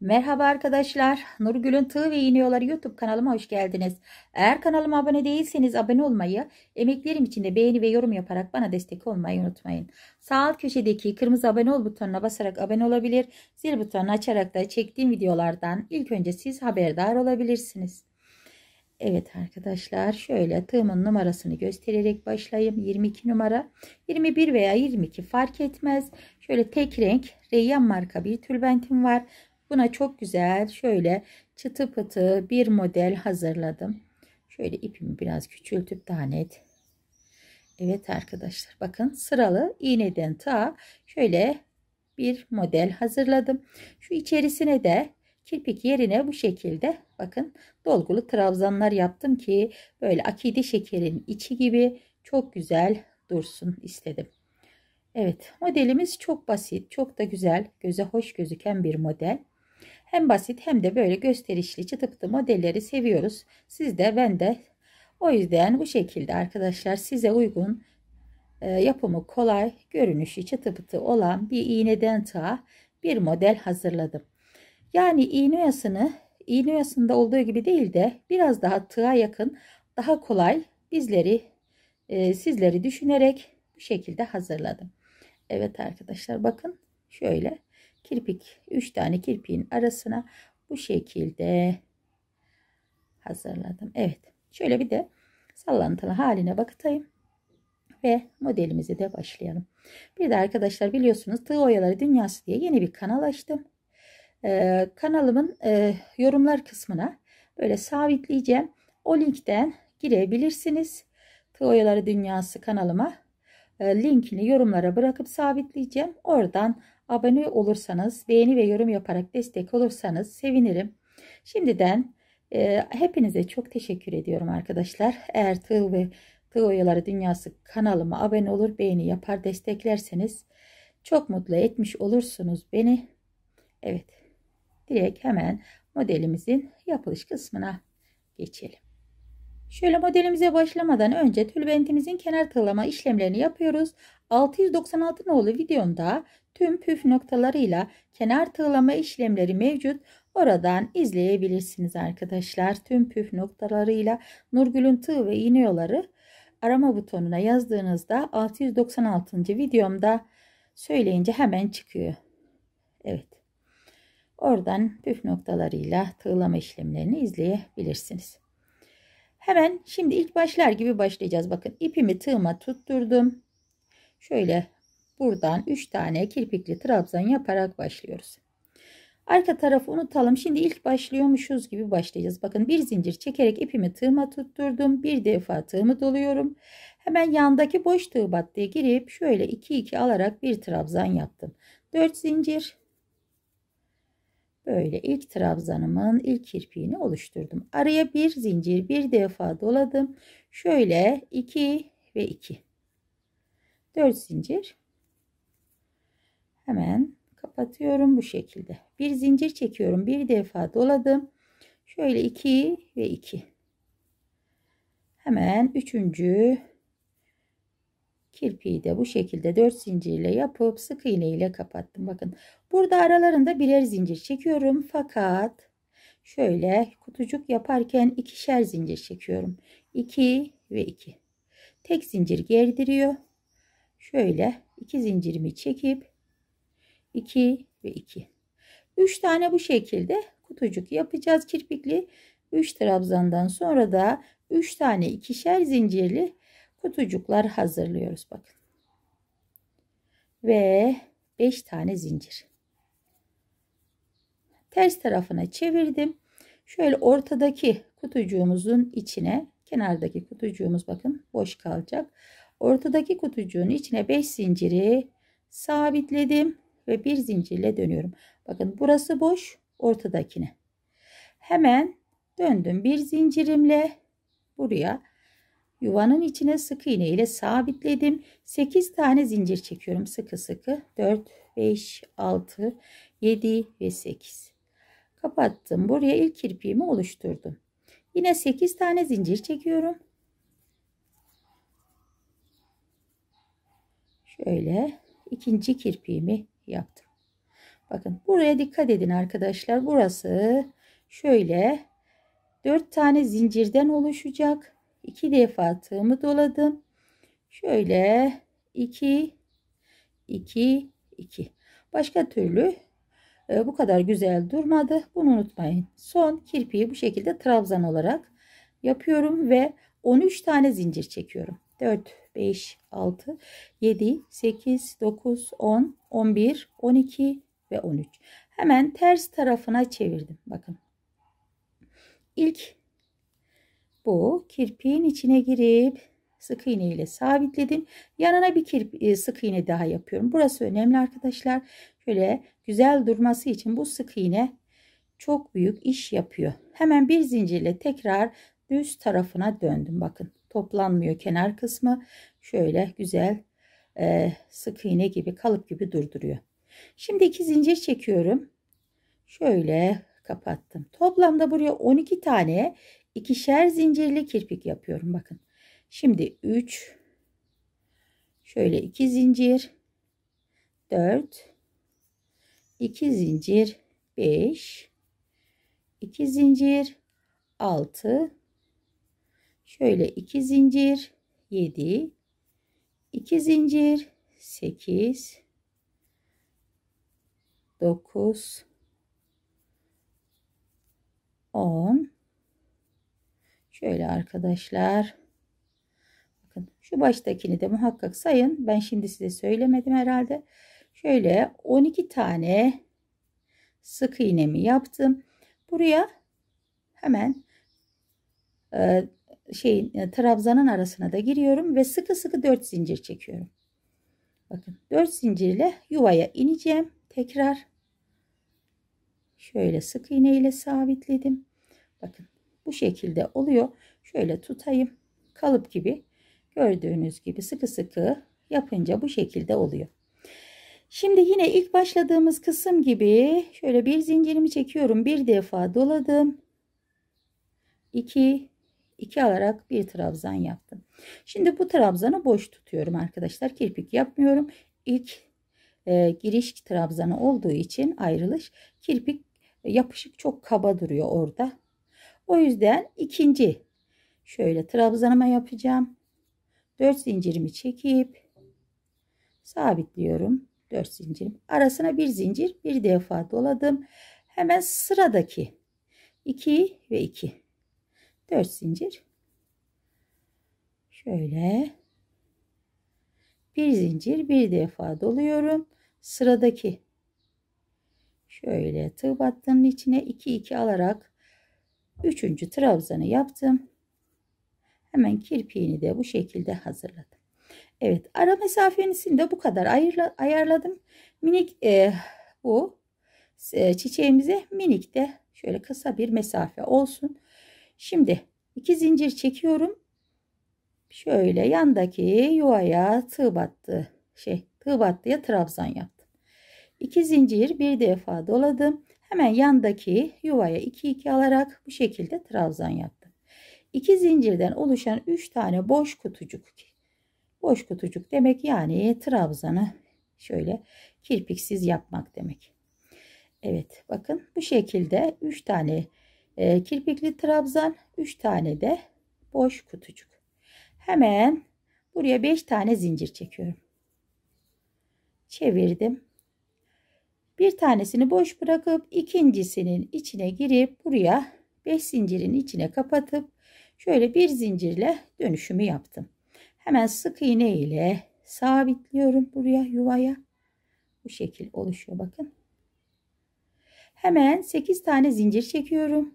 Merhaba arkadaşlar. Nurgül'ün Tığ ve İğniyorları YouTube kanalıma hoş geldiniz. Eğer kanalıma abone değilseniz abone olmayı, emeklerim için de beğeni ve yorum yaparak bana destek olmayı unutmayın. Sağ alt köşedeki kırmızı abone ol butonuna basarak abone olabilir, zil butonunu açarak da çektiğim videolardan ilk önce siz haberdar olabilirsiniz. Evet arkadaşlar şöyle tığımın numarasını göstererek başlayayım. 22 numara 21 veya 22 fark etmez. Şöyle tek renk reyyan marka bir tülbentim var. Buna çok güzel şöyle çıtı pıtı bir model hazırladım. Şöyle ipimi biraz küçültüp daha net. Evet arkadaşlar bakın sıralı iğneden ta şöyle bir model hazırladım. Şu içerisine de kirpik yerine bu şekilde bakın dolgulu trabzanlar yaptım ki böyle akide şekerin içi gibi çok güzel dursun istedim. Evet modelimiz çok basit çok da güzel göze hoş gözüken bir model. Hem basit hem de böyle gösterişli çıtı modelleri seviyoruz. Siz de ben de. O yüzden bu şekilde arkadaşlar size uygun e, yapımı kolay, görünüşü çıtı olan bir iğneden tığa bir model hazırladım. Yani iğne oyasını iğne oyasında olduğu gibi değil de biraz daha tığa yakın, daha kolay bizleri e, sizleri düşünerek bu şekilde hazırladım. Evet arkadaşlar bakın şöyle kirpik 3 tane kirpiğin arasına bu şekilde hazırladım. Evet şöyle bir de sallantılı haline bakayım ve modelimize de başlayalım. Bir de arkadaşlar biliyorsunuz Tığ Oyaları Dünyası diye yeni bir kanal açtım. Ee, kanalımın e, yorumlar kısmına böyle sabitleyeceğim. O linkten girebilirsiniz. Tığ Oyaları Dünyası kanalıma e, linkini yorumlara bırakıp sabitleyeceğim. Oradan abone olursanız, beğeni ve yorum yaparak destek olursanız sevinirim. Şimdiden e, hepinize çok teşekkür ediyorum arkadaşlar. Eğer Tığ ve Tığ Oyaları Dünyası kanalıma abone olur, beğeni yapar, desteklerseniz çok mutlu etmiş olursunuz beni. Evet, direkt hemen modelimizin yapılış kısmına geçelim. Şöyle modelimize başlamadan önce tülbentimizin kenar tığlama işlemlerini yapıyoruz. 696 nolu videomda tüm püf noktalarıyla kenar tığlama işlemleri mevcut. Oradan izleyebilirsiniz arkadaşlar. Tüm püf noktalarıyla Nurgül'ün tığ ve iğne yolları arama butonuna yazdığınızda 696. videomda söyleyince hemen çıkıyor. Evet. Oradan püf noktalarıyla tığlama işlemlerini izleyebilirsiniz. Hemen şimdi ilk başlar gibi başlayacağız. Bakın ipimi tığıma tutturdum. Şöyle buradan 3 tane kirpikli trabzan yaparak başlıyoruz. Arka tarafı unutalım. Şimdi ilk başlıyormuşuz gibi başlayacağız. Bakın bir zincir çekerek ipimi tığıma tutturdum. Bir defa tığımı doluyorum. Hemen yandaki boş tığ battıya girip şöyle 2 2 alarak bir trabzan yaptım. 4 zincir. Böyle ilk trabzanımın ilk kirpiğini oluşturdum. Araya bir zincir bir defa doladım. Şöyle 2 ve 2. 4 zincir. Hemen kapatıyorum bu şekilde. Bir zincir çekiyorum. Bir defa doladım. Şöyle 2 ve 2. Hemen üçüncü kirpiği de bu şekilde 4 zincirle yapıp sık iğne ile kapattım. Bakın burada aralarında birer zincir çekiyorum. Fakat şöyle kutucuk yaparken ikişer zincir çekiyorum. 2 ve 2. Tek zincir gerdiriyor. Şöyle iki zincirimi çekip 2 ve 2. 3 tane bu şekilde kutucuk yapacağız kirpikli. 3 trabzandan sonra da 3 tane ikişer zincirli kutucuklar hazırlıyoruz bakın. Ve 5 tane zincir. Ters tarafına çevirdim. Şöyle ortadaki kutucuğumuzun içine kenardaki kutucuğumuz bakın boş kalacak. Ortadaki kutucuğun içine 5 zinciri sabitledim ve bir zincirle dönüyorum. Bakın burası boş ortadakine. Hemen döndüm bir zincirimle buraya yuvanın içine sık iğne ile sabitledim. 8 tane zincir çekiyorum sıkı sıkı. 4, 5, 6, 7 ve 8. Kapattım. Buraya ilk kirpiğimi oluşturdum. Yine 8 tane zincir çekiyorum. Şöyle ikinci kirpiğimi yaptım. Bakın buraya dikkat edin arkadaşlar. Burası şöyle 4 tane zincirden oluşacak. 2 defa tığımı doladım. Şöyle 2 2 2. Başka türlü e, bu kadar güzel durmadı. Bunu unutmayın. Son kirpiği bu şekilde trabzan olarak yapıyorum ve 13 tane zincir çekiyorum. 4 5 6 7 8 9 10 11 12 ve 13. Hemen ters tarafına çevirdim. Bakın. İlk bu kirpiğin içine girip sık iğne ile sabitledim. Yanına bir kirp, e, sık iğne daha yapıyorum. Burası önemli arkadaşlar. Şöyle güzel durması için bu sık iğne çok büyük iş yapıyor. Hemen bir zincirle tekrar düz tarafına döndüm. Bakın toplanmıyor kenar kısmı. Şöyle güzel e, sık iğne gibi kalıp gibi durduruyor. Şimdi iki zincir çekiyorum. Şöyle kapattım. Toplamda buraya 12 tane ikişer zincirli kirpik yapıyorum. Bakın. Şimdi 3 şöyle 2 zincir 4 2 zincir 5 2 zincir 6 şöyle 2 zincir 7 2 zincir 8 9 10 şöyle arkadaşlar. Bakın şu baştakini de muhakkak sayın. Ben şimdi size söylemedim herhalde. Şöyle 12 tane sık iğnemi yaptım. Buraya hemen e, şey e, trabzanın arasına da giriyorum ve sıkı sıkı 4 zincir çekiyorum bakın 4 zincirle yuvaya ineceğim tekrar şöyle sık iğne ile sabitledim. Bakın bu şekilde oluyor. Şöyle tutayım. Kalıp gibi gördüğünüz gibi sıkı sıkı yapınca bu şekilde oluyor. Şimdi yine ilk başladığımız kısım gibi şöyle bir zincirimi çekiyorum. Bir defa doladım. 2 2 alarak bir trabzan yaptım. Şimdi bu trabzanı boş tutuyorum arkadaşlar. Kirpik yapmıyorum. İlk e, giriş trabzanı olduğu için ayrılış kirpik yapışık çok kaba duruyor orada. O yüzden ikinci şöyle trabzanıma yapacağım. 4 zincirimi çekip sabitliyorum. 4 zincirim. Arasına bir zincir bir defa doladım. Hemen sıradaki 2 ve 2. 4 zincir. Şöyle bir zincir bir defa doluyorum sıradaki şöyle tığ battının içine 2 2 alarak 3. trabzanı yaptım. Hemen kirpiğini de bu şekilde hazırladım. Evet ara mesafesini de bu kadar ayırla, ayarladım. Minik e, bu e, çiçeğimize minik de şöyle kısa bir mesafe olsun. Şimdi iki zincir çekiyorum. Şöyle yandaki yuvaya tığ battı şey tığ battıya trabzan yaptım. 2 zincir bir defa doladım. Hemen yandaki yuvaya 2 2 alarak bu şekilde trabzan yaptım. 2 zincirden oluşan 3 tane boş kutucuk. Boş kutucuk demek yani trabzanı şöyle kirpiksiz yapmak demek. Evet bakın bu şekilde 3 tane e, kirpikli trabzan 3 tane de boş kutucuk. Hemen buraya 5 tane zincir çekiyorum çevirdim. Bir tanesini boş bırakıp ikincisinin içine girip buraya 5 zincirin içine kapatıp şöyle bir zincirle dönüşümü yaptım. Hemen sık iğne ile sabitliyorum buraya yuvaya. Bu şekil oluşuyor bakın. Hemen 8 tane zincir çekiyorum.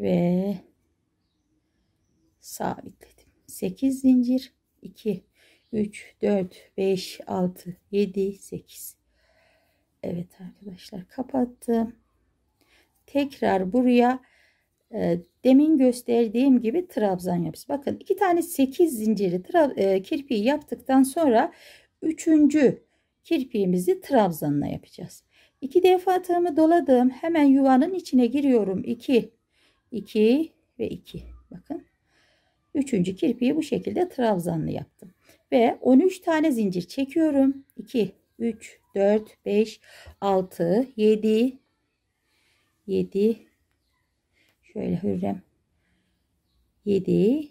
Ve sabitledim. 8 zincir 2, 3, 4, 5, 6, 7, 8. Evet arkadaşlar kapattım. Tekrar buraya e, demin gösterdiğim gibi trabzan yapacağız. Bakın iki tane 8 zinciri e, kirpiği yaptıktan sonra üçüncü kirpiğimizi trabzanla yapacağız. İki defa tığımı doladım. Hemen yuvanın içine giriyorum. 2, 2 ve 2. Bakın. Üçüncü kirpiği bu şekilde trabzanlı yaptım. Ve 13 tane zincir çekiyorum. 2, 3, 4, 5, 6, 7, 7, şöyle hürrem 7,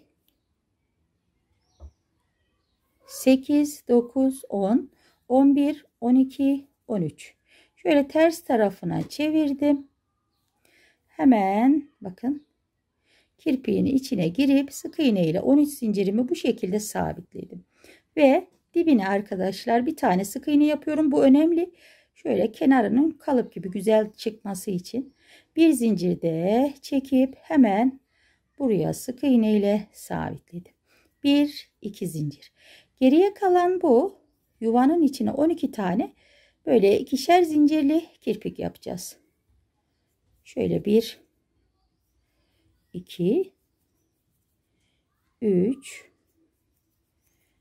8, 9, 10, 11, 12, 13. Şöyle ters tarafına çevirdim. Hemen bakın kirpiğin içine girip sık iğne ile 13 zincirimi bu şekilde sabitledim. Ve dibine arkadaşlar bir tane sık iğne yapıyorum. Bu önemli. Şöyle kenarının kalıp gibi güzel çıkması için bir zincirde çekip hemen buraya sık iğne ile sabitledim. Bir iki zincir. Geriye kalan bu yuvanın içine 12 tane böyle ikişer zincirli kirpik yapacağız. Şöyle bir 2 3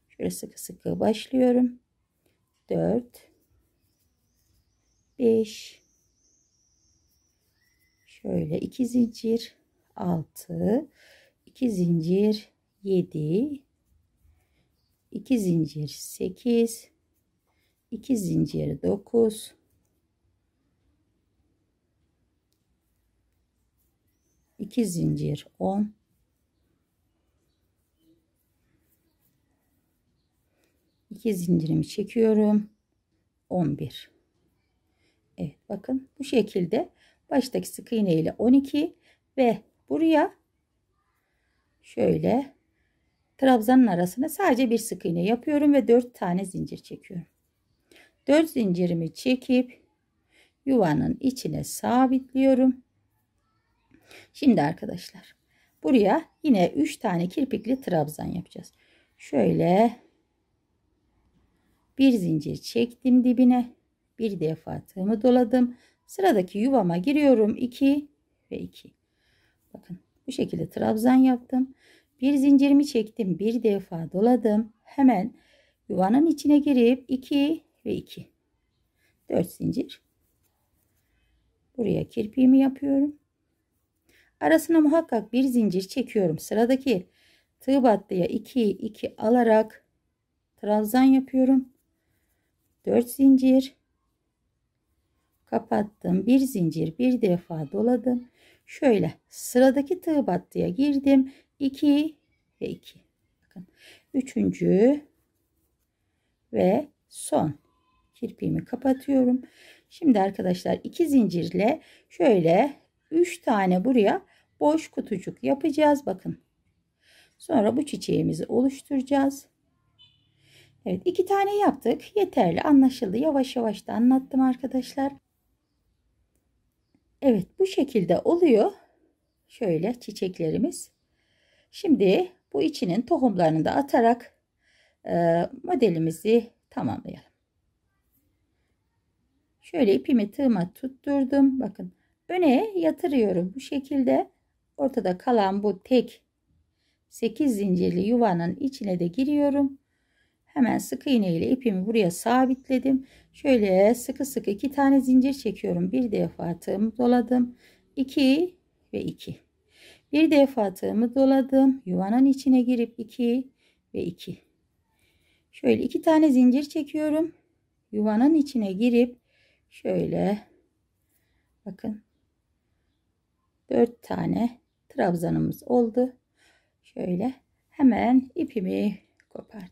Şöyle sıkı sıkı başlıyorum. 4 5 Şöyle 2 zincir. 6 2 zincir. 7 2 zincir. 8 2 zincir. 9 2 zincir 10 2 zincirimi çekiyorum. 11 Evet bakın bu şekilde baştaki sık iğne ile 12 ve buraya şöyle trabzanın arasına sadece bir sık iğne yapıyorum ve 4 tane zincir çekiyorum. 4 zincirimi çekip yuvanın içine sabitliyorum Şimdi arkadaşlar buraya yine 3 tane kirpikli trabzan yapacağız. Şöyle bir zincir çektim dibine. Bir defa tığımı doladım. Sıradaki yuvama giriyorum. 2 ve 2. Bakın bu şekilde trabzan yaptım. Bir zincirimi çektim. Bir defa doladım. Hemen yuvanın içine girip 2 ve 2. 4 zincir. Buraya kirpiğimi yapıyorum. Arasına muhakkak bir zincir çekiyorum. Sıradaki tığ battıya 2 2 alarak trabzan yapıyorum. 4 zincir kapattım. Bir zincir bir defa doladım. Şöyle sıradaki tığ battıya girdim. 2 ve 2. Bakın. Üçüncü ve son kirpiğimi kapatıyorum. Şimdi arkadaşlar iki zincirle şöyle 3 tane buraya boş kutucuk yapacağız. Bakın. Sonra bu çiçeğimizi oluşturacağız. Evet iki tane yaptık. Yeterli anlaşıldı. Yavaş yavaş da anlattım arkadaşlar. Evet bu şekilde oluyor. Şöyle çiçeklerimiz. Şimdi bu içinin tohumlarını da atarak e, modelimizi tamamlayalım. Şöyle ipimi tığıma tutturdum. Bakın öne yatırıyorum bu şekilde. Ortada kalan bu tek 8 zincirli yuvanın içine de giriyorum. Hemen sık iğne ile ipimi buraya sabitledim. Şöyle sıkı sıkı iki tane zincir çekiyorum. Bir defa tığımı doladım. 2 ve 2. Bir defa tığımı doladım. Yuvanın içine girip 2 ve 2. Şöyle iki tane zincir çekiyorum. Yuvanın içine girip şöyle bakın 4 tane trabzanımız oldu. Şöyle hemen ipimi kopardım.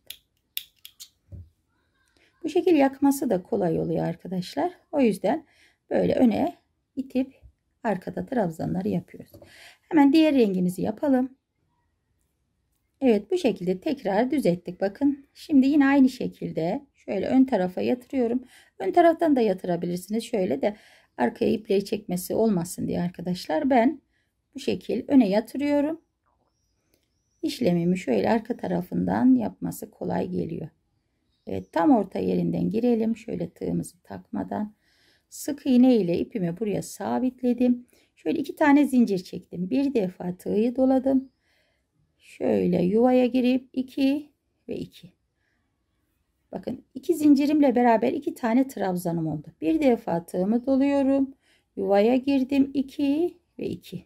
Bu şekil yakması da kolay oluyor arkadaşlar. O yüzden böyle öne itip arkada trabzanları yapıyoruz. Hemen diğer rengimizi yapalım. Evet bu şekilde tekrar düz ettik. Bakın şimdi yine aynı şekilde şöyle ön tarafa yatırıyorum. Ön taraftan da yatırabilirsiniz. Şöyle de arkaya ipliği çekmesi olmasın diye arkadaşlar ben bu şekil öne yatırıyorum. İşlemimi şöyle arka tarafından yapması kolay geliyor. Evet tam orta yerinden girelim. Şöyle tığımızı takmadan sık iğne ile ipimi buraya sabitledim. Şöyle iki tane zincir çektim. Bir defa tığı doladım. Şöyle yuvaya girip 2 ve 2. Bakın iki zincirimle beraber iki tane trabzanım oldu. Bir defa tığımı doluyorum. Yuvaya girdim 2 ve 2.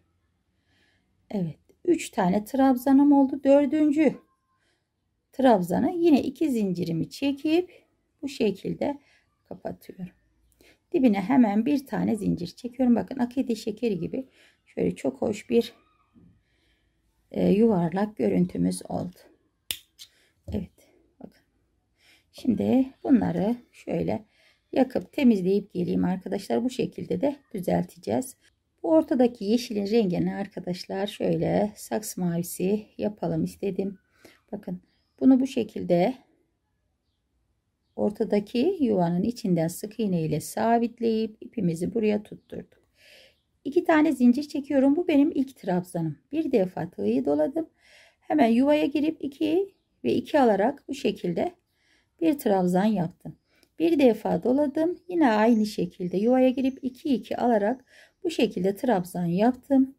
Evet. 3 tane trabzanım oldu. Dördüncü trabzanı yine iki zincirimi çekip bu şekilde kapatıyorum. Dibine hemen bir tane zincir çekiyorum. Bakın akide şekeri gibi şöyle çok hoş bir e, yuvarlak görüntümüz oldu. Evet. Bakın. Şimdi bunları şöyle yakıp temizleyip geleyim arkadaşlar. Bu şekilde de düzelteceğiz. Bu ortadaki yeşilin rengini arkadaşlar şöyle saks mavisi yapalım istedim. Bakın bunu bu şekilde ortadaki yuvanın içinden sık iğne ile sabitleyip ipimizi buraya tutturduk. İki tane zincir çekiyorum. Bu benim ilk trabzanım. Bir defa tığı doladım. Hemen yuvaya girip 2 ve 2 alarak bu şekilde bir trabzan yaptım. Bir defa doladım. Yine aynı şekilde yuvaya girip 2 2 alarak bu şekilde trabzan yaptım.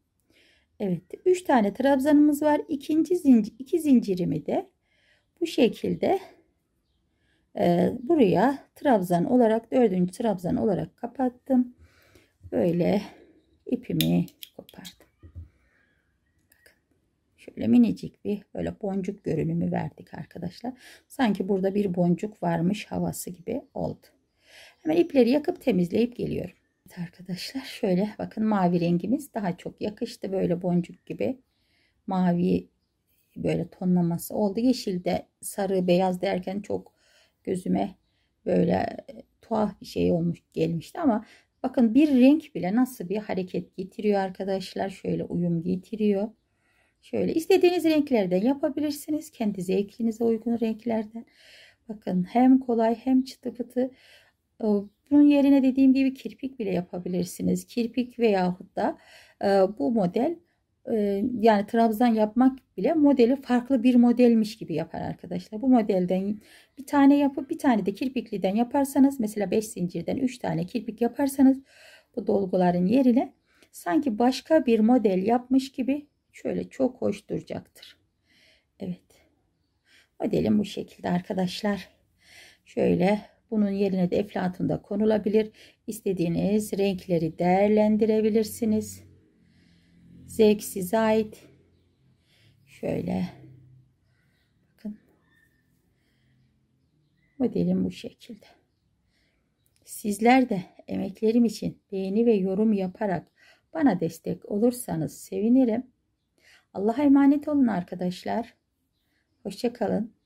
Evet 3 tane trabzanımız var. İkinci zincir, iki zincirimi de bu şekilde e, buraya trabzan olarak dördüncü trabzan olarak kapattım. Böyle ipimi kopardım. Şöyle minicik bir böyle boncuk görünümü verdik arkadaşlar. Sanki burada bir boncuk varmış havası gibi oldu. Hemen ipleri yakıp temizleyip geliyorum. Evet arkadaşlar şöyle bakın mavi rengimiz daha çok yakıştı böyle boncuk gibi. Mavi böyle tonlaması oldu. Yeşilde sarı beyaz derken çok gözüme böyle tuhaf bir şey olmuş gelmişti ama bakın bir renk bile nasıl bir hareket getiriyor arkadaşlar. Şöyle uyum getiriyor. Şöyle istediğiniz renklerden yapabilirsiniz. Kendi zevkinize uygun renklerden. Bakın hem kolay hem çıtı pıtı. Bunun yerine dediğim gibi kirpik bile yapabilirsiniz. Kirpik veyahut da bu model yani trabzan yapmak bile modeli farklı bir modelmiş gibi yapar arkadaşlar. Bu modelden bir tane yapıp bir tane de kirpikliden yaparsanız mesela 5 zincirden 3 tane kirpik yaparsanız bu dolguların yerine sanki başka bir model yapmış gibi şöyle çok hoş duracaktır. Evet. Modelim bu şekilde arkadaşlar. Şöyle bunun yerine de eflatun da konulabilir. İstediğiniz renkleri değerlendirebilirsiniz zevk size ait. Şöyle bakın. Modelim bu şekilde. Sizler de emeklerim için beğeni ve yorum yaparak bana destek olursanız sevinirim. Allah'a emanet olun arkadaşlar. Hoşçakalın.